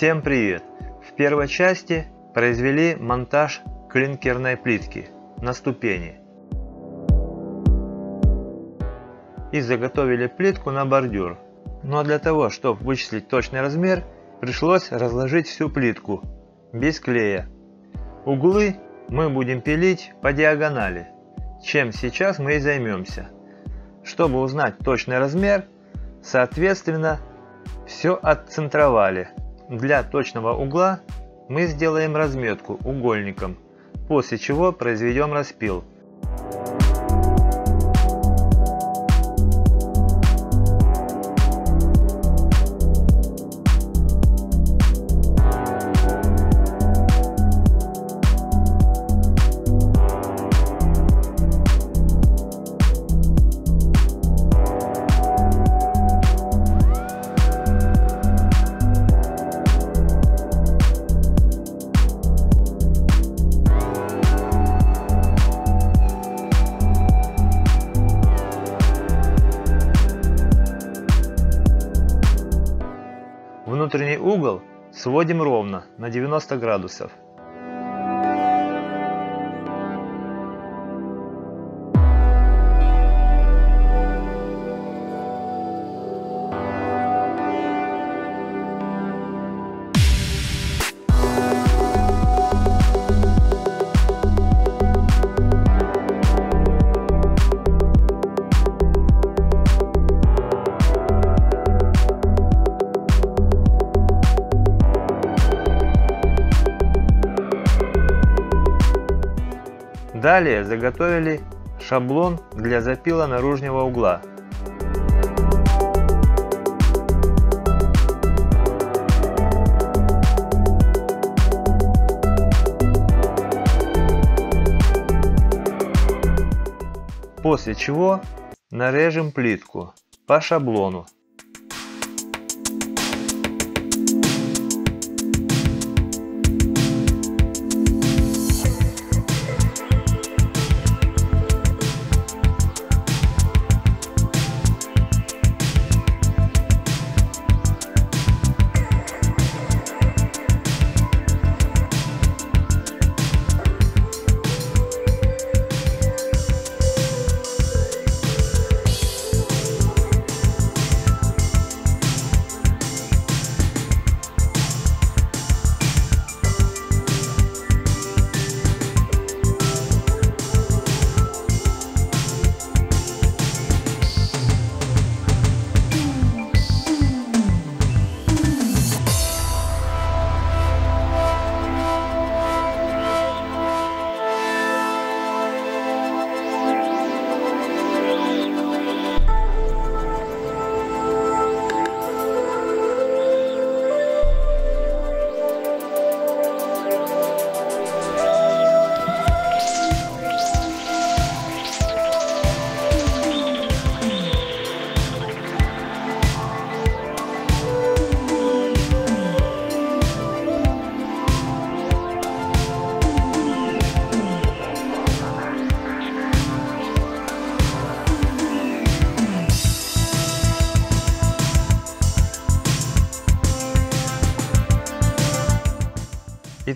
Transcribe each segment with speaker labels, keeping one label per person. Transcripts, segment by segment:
Speaker 1: Всем привет! В первой части произвели монтаж клинкерной плитки на ступени и заготовили плитку на бордюр. Но для того, чтобы вычислить точный размер, пришлось разложить всю плитку без клея. Углы мы будем пилить по диагонали, чем сейчас мы и займемся. Чтобы узнать точный размер, соответственно, все отцентровали. Для точного угла мы сделаем разметку угольником, после чего произведем распил. Внутренний угол сводим ровно на 90 градусов. Далее заготовили шаблон для запила наружного угла. После чего нарежем плитку по шаблону.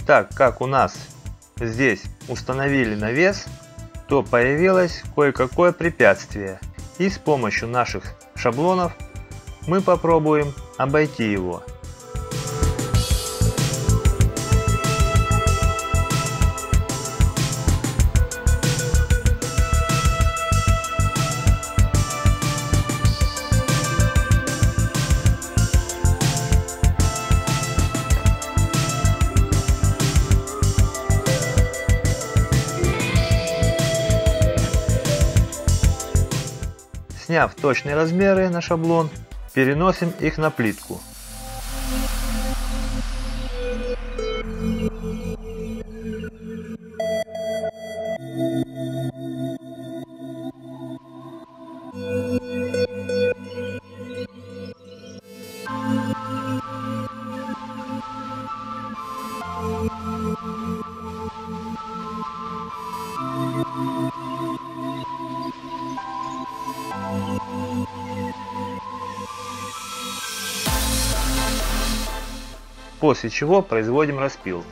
Speaker 1: Итак, как у нас здесь установили навес, то появилось кое-какое препятствие. И с помощью наших шаблонов мы попробуем обойти его. Сняв точные размеры на шаблон, переносим их на плитку. После чего производим распил.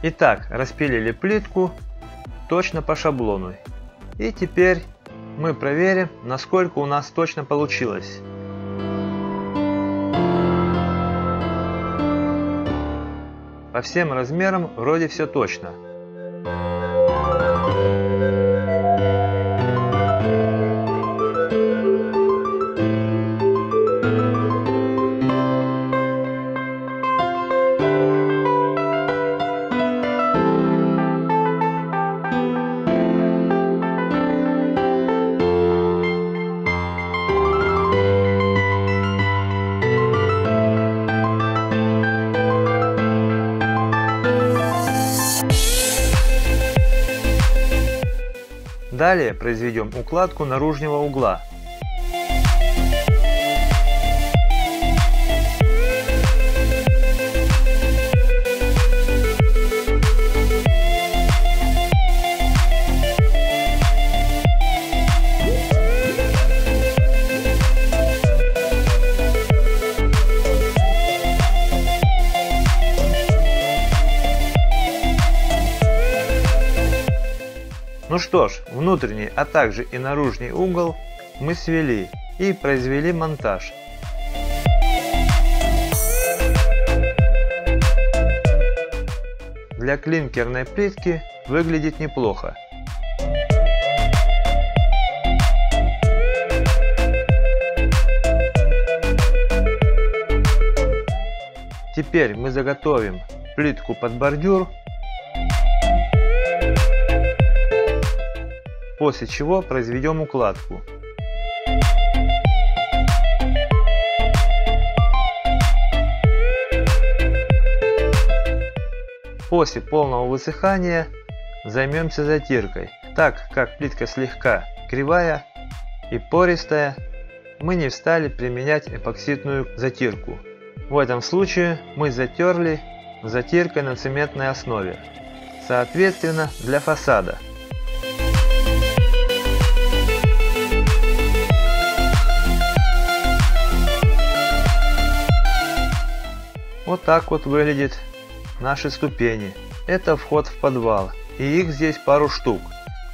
Speaker 1: Итак, распилили плитку точно по шаблону. И теперь мы проверим, насколько у нас точно получилось. По всем размерам вроде все точно. Далее произведем укладку наружного угла. Что ж, внутренний, а также и наружный угол мы свели и произвели монтаж. Для клинкерной плитки выглядит неплохо. Теперь мы заготовим плитку под бордюр после чего произведем укладку. После полного высыхания займемся затиркой. Так как плитка слегка кривая и пористая, мы не встали применять эпоксидную затирку. В этом случае мы затерли затиркой на цементной основе. Соответственно, для фасада – Вот так вот выглядит наши ступени. Это вход в подвал, и их здесь пару штук.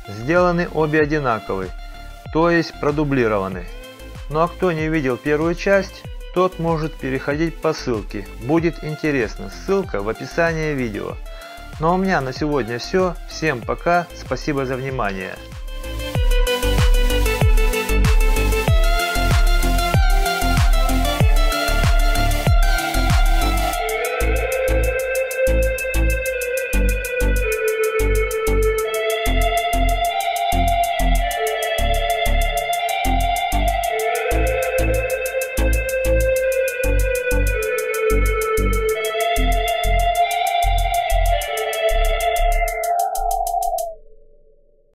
Speaker 1: Сделаны обе одинаковые, то есть продублированы. Ну а кто не видел первую часть, тот может переходить по ссылке. Будет интересно, ссылка в описании видео. Ну а у меня на сегодня все. Всем пока, спасибо за внимание.